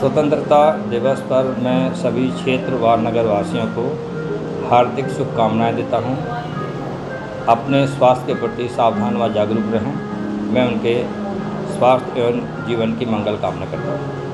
स्वतंत्रता दिवस पर मैं सभी क्षेत्र व नगर वासियों को हार्दिक शुभकामनाएँ देता हूँ। अपने स्वास्थ्य के प्रति सावधान व जागरूक रहें। मैं उनके स्वास्थ्य एवं जीवन की मंगल कामना करता हूँ।